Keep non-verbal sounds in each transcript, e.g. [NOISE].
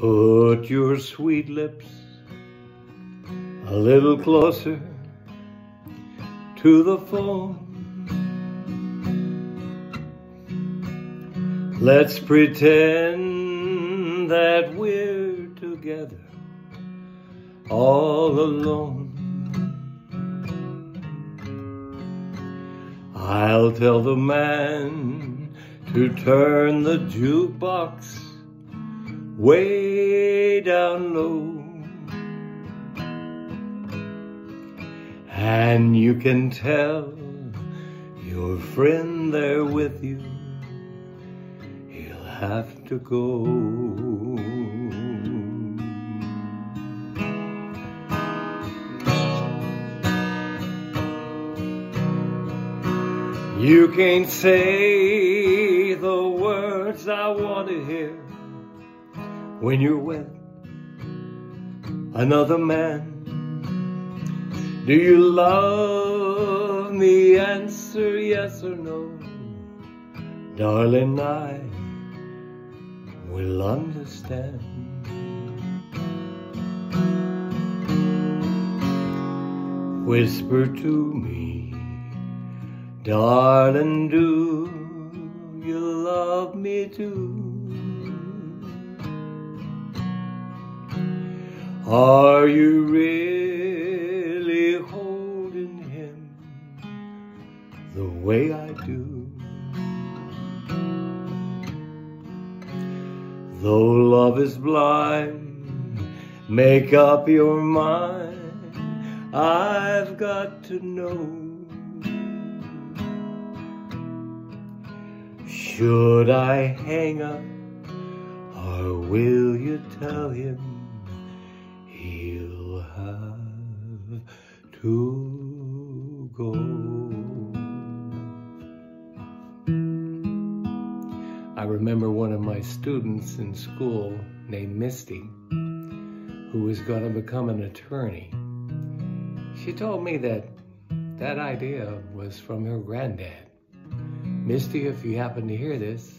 Put your sweet lips a little closer to the phone. Let's pretend that we're together all alone. I'll tell the man to turn the jukebox way down low. And you can tell your friend there with you, he'll have to go. You can't say the words I want to hear when you're with another man. Do you love me? Answer yes or no. Darling, I will understand. Whisper to me, darling, do you love me too? Are you really holding him the way I do? Though love is blind, make up your mind. I've got to know. Should I hang up, or will you tell him he'll have to go? I remember one of my students in school named Misty, who was going to become an attorney. She told me that that idea was from her granddad. Misty, if you happen to hear this,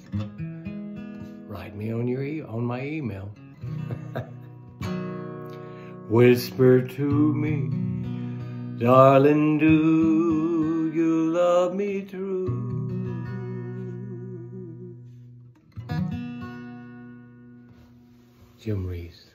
write me on your e on my email. [LAUGHS] Whisper to me, darling, do you love me true? Jim Reeves.